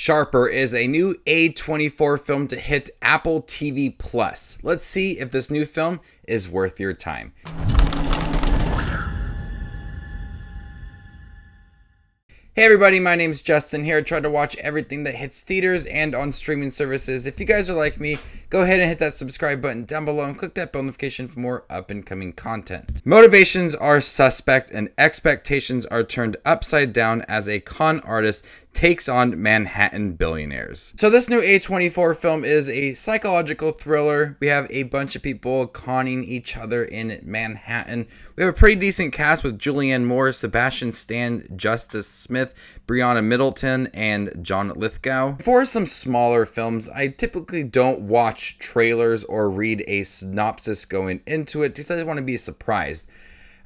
Sharper is a new A24 film to hit Apple TV Plus. Let's see if this new film is worth your time. Hey everybody, my name is Justin here. I try to watch everything that hits theaters and on streaming services. If you guys are like me, go ahead and hit that subscribe button down below and click that bell notification for more up and coming content. Motivations are suspect and expectations are turned upside down as a con artist takes on Manhattan billionaires. So this new A24 film is a psychological thriller. We have a bunch of people conning each other in Manhattan. We have a pretty decent cast with Julianne Moore, Sebastian Stan, Justice Smith, Brianna Middleton, and John Lithgow. For some smaller films, I typically don't watch trailers or read a synopsis going into it because I want to be surprised.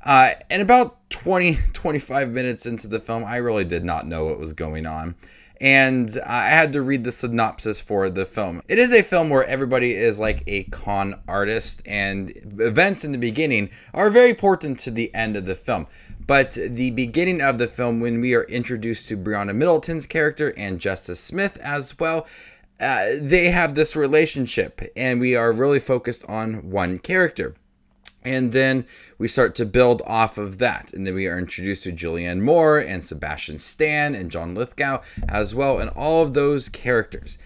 Uh, and about 20, 25 minutes into the film, I really did not know what was going on. And I had to read the synopsis for the film. It is a film where everybody is like a con artist, and events in the beginning are very important to the end of the film. But the beginning of the film, when we are introduced to Brianna Middleton's character and Justice Smith as well, uh, they have this relationship, and we are really focused on one character. And then we start to build off of that. And then we are introduced to Julianne Moore and Sebastian Stan and John Lithgow as well, and all of those characters.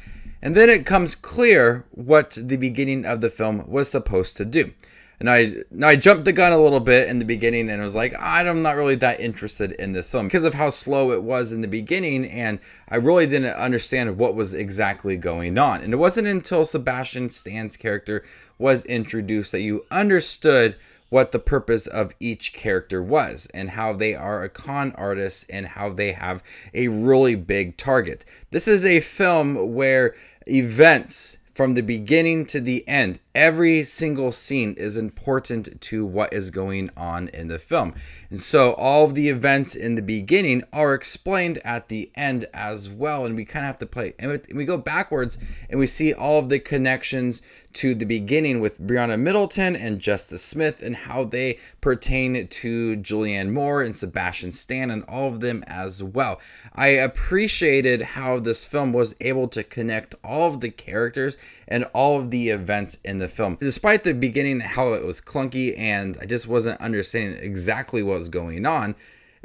And then it comes clear what the beginning of the film was supposed to do. And I, now I jumped the gun a little bit in the beginning and I was like, I'm not really that interested in this film because of how slow it was in the beginning. And I really didn't understand what was exactly going on. And it wasn't until Sebastian Stan's character was introduced that you understood what the purpose of each character was and how they are a con artist and how they have a really big target. This is a film where events from the beginning to the end. Every single scene is important to what is going on in the film. And so all of the events in the beginning are explained at the end as well. And we kind of have to play. And we go backwards and we see all of the connections to the beginning with Brianna Middleton and Justice Smith and how they pertain to Julianne Moore and Sebastian Stan and all of them as well. I appreciated how this film was able to connect all of the characters and all of the events in the film. Despite the beginning, how it was clunky and I just wasn't understanding exactly what was going on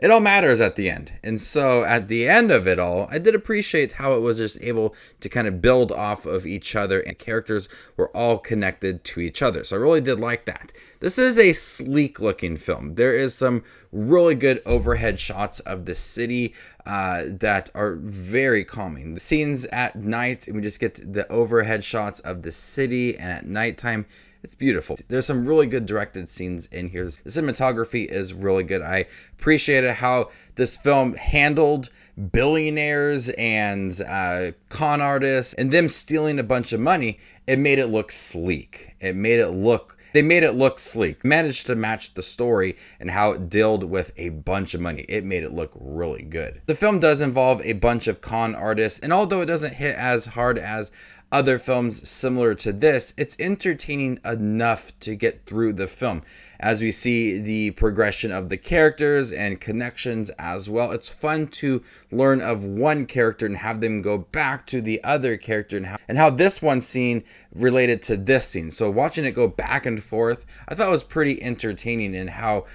it all matters at the end. And so at the end of it all, I did appreciate how it was just able to kind of build off of each other and characters were all connected to each other. So I really did like that. This is a sleek looking film. There is some really good overhead shots of the city uh, that are very calming. The scenes at night, and we just get the overhead shots of the city and at nighttime it's beautiful. There's some really good directed scenes in here. The cinematography is really good. I appreciated how this film handled billionaires and uh, con artists and them stealing a bunch of money. It made it look sleek. It made it look they made it look sleek managed to match the story and how it dealt with a bunch of money it made it look really good the film does involve a bunch of con artists and although it doesn't hit as hard as other films similar to this, it's entertaining enough to get through the film. As we see the progression of the characters and connections as well, it's fun to learn of one character and have them go back to the other character and how, and how this one scene related to this scene. So watching it go back and forth, I thought was pretty entertaining in how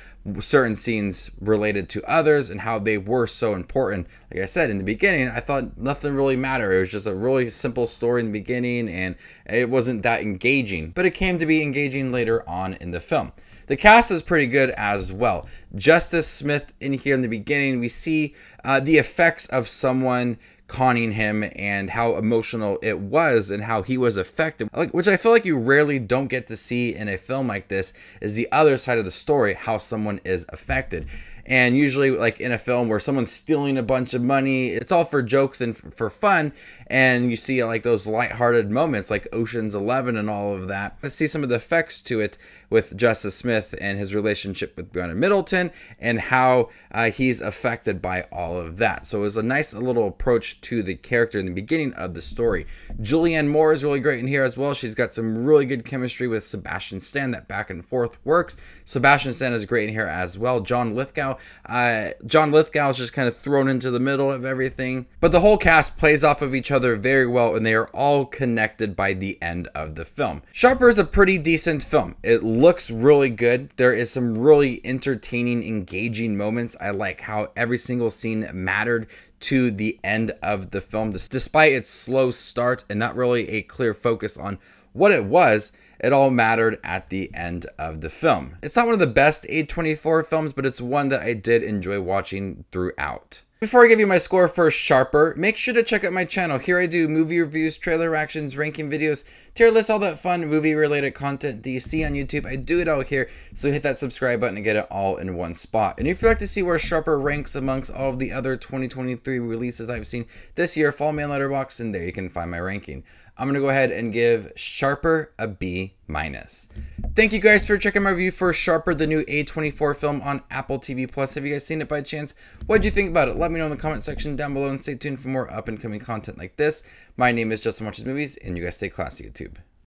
certain scenes related to others and how they were so important. Like I said in the beginning, I thought nothing really mattered. It was just a really simple story in the beginning and it wasn't that engaging, but it came to be engaging later on in the film. The cast is pretty good as well. Justice Smith in here in the beginning, we see uh, the effects of someone conning him and how emotional it was and how he was affected. Like which i feel like you rarely don't get to see in a film like this is the other side of the story how someone is affected and usually, like in a film where someone's stealing a bunch of money, it's all for jokes and for fun. And you see like those light-hearted moments like Ocean's Eleven and all of that. Let's see some of the effects to it with Justice Smith and his relationship with Brianna Middleton and how uh, he's affected by all of that. So it was a nice little approach to the character in the beginning of the story. Julianne Moore is really great in here as well. She's got some really good chemistry with Sebastian Stan. That back and forth works. Sebastian Stan is great in here as well. John Lithgow Uh, John Lithgow is just kind of thrown into the middle of everything. But the whole cast plays off of each other very well, and they are all connected by the end of the film. Sharper is a pretty decent film. It looks really good. There is some really entertaining, engaging moments. I like how every single scene mattered to the end of the film, despite its slow start and not really a clear focus on what it was it all mattered at the end of the film. It's not one of the best A24 films, but it's one that I did enjoy watching throughout. Before I give you my score for Sharper, make sure to check out my channel. Here I do movie reviews, trailer reactions, ranking videos, tier lists, all that fun movie related content that you see on YouTube. I do it all here, so hit that subscribe button to get it all in one spot. And if you'd like to see where Sharper ranks amongst all of the other 2023 releases I've seen this year, follow me on Letterboxd and there you can find my ranking. I'm gonna go ahead and give Sharper a B minus. Thank you guys for checking my review for Sharper, the new A24 film on Apple TV Plus. Have you guys seen it by chance? What do you think about it? Let me know in the comment section down below and stay tuned for more up and coming content like this. My name is Justin Watches Movies, and you guys stay classy, YouTube.